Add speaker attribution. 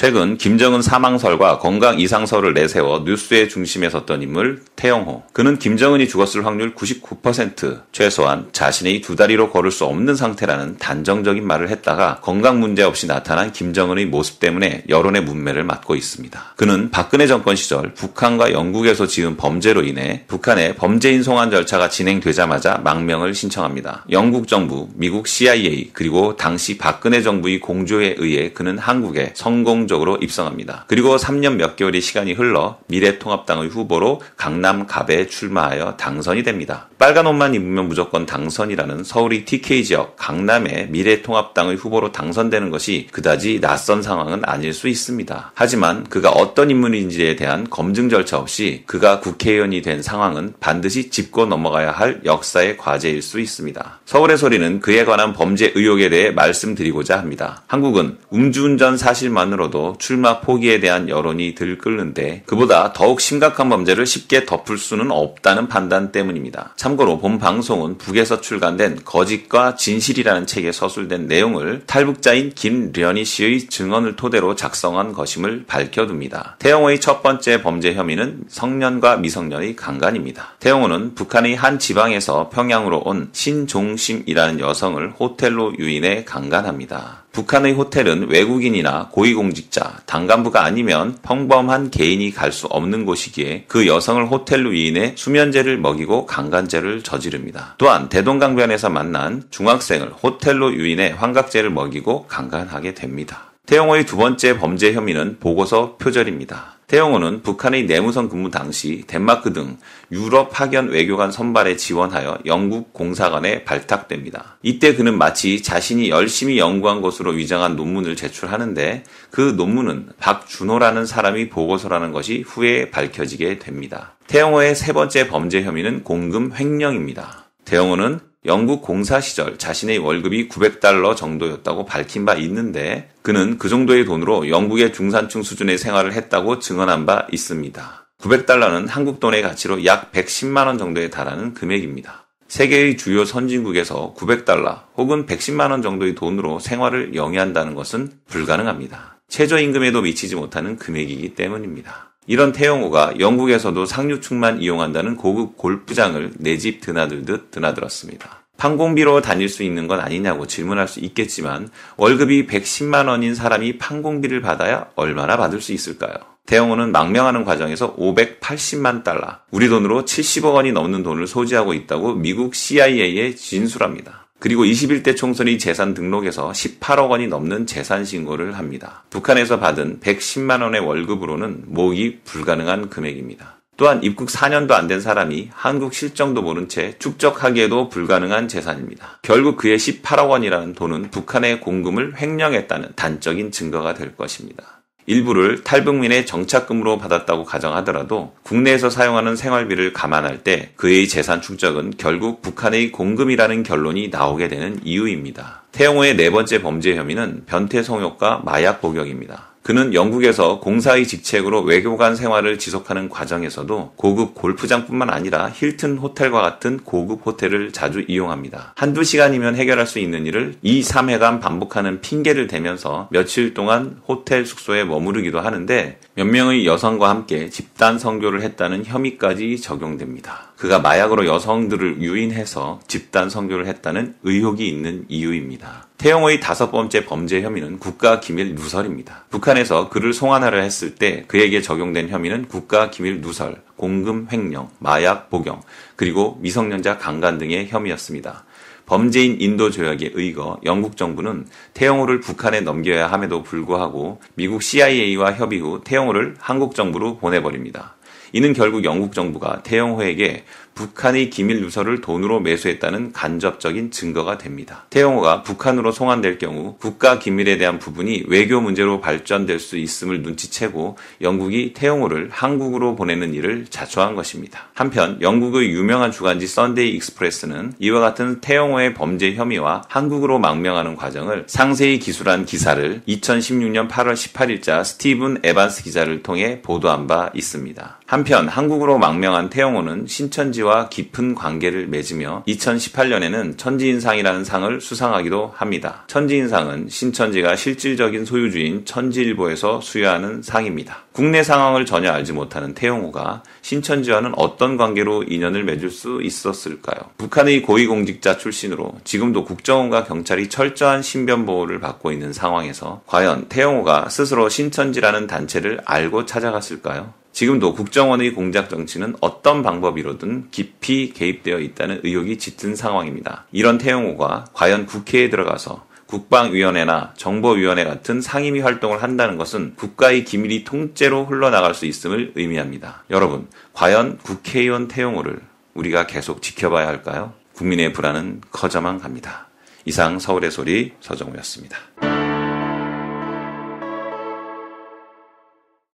Speaker 1: 최근 김정은 사망설과 건강 이상설을 내세워 뉴스의 중심에 섰던 인물 태영호. 그는 김정은이 죽었을 확률 99% 최소한 자신의 두 다리로 걸을 수 없는 상태라는 단정적인 말을 했다가 건강 문제 없이 나타난 김정은의 모습 때문에 여론의 문매를 맞고 있습니다. 그는 박근혜 정권 시절 북한과 영국에서 지은 범죄로 인해 북한의 범죄인 송환 절차가 진행되자마자 망명을 신청합니다. 영국 정부, 미국 CIA 그리고 당시 박근혜 정부의 공조에 의해 그는 한국에 성공 성공적으로 입성합니다. 그리고 3년 몇 개월의 시간이 흘러 미래통합당의 후보로 강남 갑에 출마하여 당선이 됩니다. 빨간 옷만 입으면 무조건 당선이라는 서울의 TK 지역 강남의 미래통합당의 후보로 당선되는 것이 그다지 낯선 상황은 아닐 수 있습니다. 하지만 그가 어떤 인물인지에 대한 검증 절차 없이 그가 국회의원이 된 상황은 반드시 짚고 넘어가야 할 역사의 과제일 수 있습니다. 서울의 소리는 그에 관한 범죄 의혹에 대해 말씀드리고자 합니다. 한국은 음주운전 사실만으로 것 만으로도 출마 포기에 대한 여론이 들끓는데 그보다 더욱 심각한 범죄를 쉽게 덮을 수는 없다는 판단 때문입니다. 참고로 본 방송은 북에서 출간된 거짓과 진실이라는 책에 서술된 내용을 탈북자인 김련희 씨의 증언을 토대로 작성한 것임을 밝혀둡니다. 태영호의 첫 번째 범죄 혐의는 성년과 미성년의 강간입니다. 태영호는 북한의 한 지방에서 평양으로 온 신종심이라는 여성을 호텔로 유인해 강간합니다. 북한의 호텔은 외국인이나 고위공직자, 당간부가 아니면 평범한 개인이 갈 수 없는 곳이기에 그 여성을 호텔로 위인해 수면제를 먹이고 강간죄를 저지릅니다. 또한 대동강변에서 만난 중학생을 호텔로 유인해 환각제를 먹이고 강간하게 됩니다. 태영호의 두 번째 범죄 혐의는 보고서 표절입니다. 태영호는 북한의 내무성 근무 당시 덴마크 등 유럽 파견 외교관 선발에 지원하여 영국 공사관에 발탁됩니다. 이때 그는 마치 자신이 열심히 연구한 것으로 위장한 논문을 제출하는데 그 논문은 박준호라는 사람이 보고서라는 것이 후에 밝혀지게 됩니다. 태영호의 세 번째 범죄 혐의는 공금 횡령입니다. 태영호는 영국 공사 시절 자신의 월급이 900달러 정도였다고 밝힌 바 있는데 그는 그 정도의 돈으로 영국의 중산층 수준의 생활을 했다고 증언한 바 있습니다. 900달러는 한국 돈의 가치로 약 110만 원 정도에 달하는 금액입니다. 세계의 주요 선진국에서 900달러 혹은 110만 원 정도의 돈으로 생활을 영위한다는 것은 불가능합니다. 최저임금에도 미치지 못하는 금액이기 때문입니다. 이런 태영호가 영국에서도 상류층만 이용한다는 고급 골프장을 내 집 드나들듯 드나들었습니다. 판공비로 다닐 수 있는 건 아니냐고 질문할 수 있겠지만 월급이 110만 원인 사람이 판공비를 받아야 얼마나 받을 수 있을까요? 태영호는 망명하는 과정에서 580만 달러, 우리 돈으로 70억 원이 넘는 돈을 소지하고 있다고 미국 CIA에 진술합니다. 그리고 21대 총선이 재산 등록에서 18억 원이 넘는 재산 신고를 합니다. 북한에서 받은 110만 원의 월급으로는 모기 불가능한 금액입니다. 또한 입국 4년도 안 된 사람이 한국 실정도 모른 채 축적하기에도 불가능한 재산입니다. 결국 그의 18억 원이라는 돈은 북한의 공금을 횡령했다는 단적인 증거가 될 것입니다. 일부를 탈북민의 정착금으로 받았다고 가정하더라도 국내에서 사용하는 생활비를 감안할 때 그의 재산 축적은 결국 북한의 공금이라는 결론이 나오게 되는 이유입니다. 태영호의 네 번째 범죄 혐의는 변태 성욕과 마약 복용입니다. 그는 영국에서 공사의 직책으로 외교관 생활을 지속하는 과정에서도 고급 골프장뿐만 아니라 힐튼 호텔과 같은 고급 호텔을 자주 이용합니다. 한두 시간이면 해결할 수 있는 일을 2, 3회간 반복하는 핑계를 대면서 며칠 동안 호텔 숙소에 머무르기도 하는데 몇 명의 여성과 함께 집단 성교를 했다는 혐의까지 적용됩니다. 그가 마약으로 여성들을 유인해서 집단 성교를 했다는 의혹이 있는 이유입니다. 태영호의 다섯 번째 범죄 혐의는 국가 기밀 누설입니다. 북한에서 그를 송환하려 했을 때 그에게 적용된 혐의는 국가 기밀 누설, 공금 횡령, 마약 복용, 그리고 미성년자 강간 등의 혐의였습니다. 범죄인 인도 조약에 의거 영국 정부는 태영호를 북한에 넘겨야 함에도 불구하고 미국 CIA와 협의 후 태영호를 한국 정부로 보내버립니다. 이는 결국 영국 정부가 태영호에게 북한의 기밀 누설을 돈으로 매수했다는 간접적인 증거가 됩니다. 태영호가 북한으로 송환될 경우 국가 기밀에 대한 부분이 외교 문제로 발전될 수 있음을 눈치채고 영국이 태영호를 한국으로 보내는 일을 자초한 것입니다. 한편 영국의 유명한 주간지 Sunday Express는 이와 같은 태영호의 범죄 혐의와 한국으로 망명하는 과정을 상세히 기술한 기사를 2016년 8월 18일자 스티븐 에반스 기자를 통해 보도한 바 있습니다. 한편 한국으로 망명한 태영호는 신천지와 깊은 관계를 맺으며 2018년에는 천지인상이라는 상을 수상하기도 합니다. 천지인상은 신천지가 실질적인 소유주인 천지일보에서 수여하는 상입니다. 국내 상황을 전혀 알지 못하는 태용호가 신천지와는 어떤 관계로 인연을 맺을 수 있었을까요? 북한의 고위공직자 출신으로 지금도 국정원과 경찰이 철저한 신변 보호를 받고 있는 상황에서 과연 태용호가 스스로 신천지라는 단체를 알고 찾아갔을까요? 지금도 국정원의 공작 정치는 어떤 방법이로든 깊이 개입되어 있다는 의혹이 짙은 상황입니다. 이런 태용호가 과연 국회에 들어가서 국방위원회나 정보위원회 같은 상임위 활동을 한다는 것은 국가의 기밀이 통째로 흘러나갈 수 있음을 의미합니다. 여러분, 과연 국회의원 태용호를 우리가 계속 지켜봐야 할까요? 국민의 불안은 커져만 갑니다. 이상 서울의 소리 서정우였습니다.